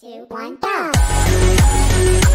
two, one, go!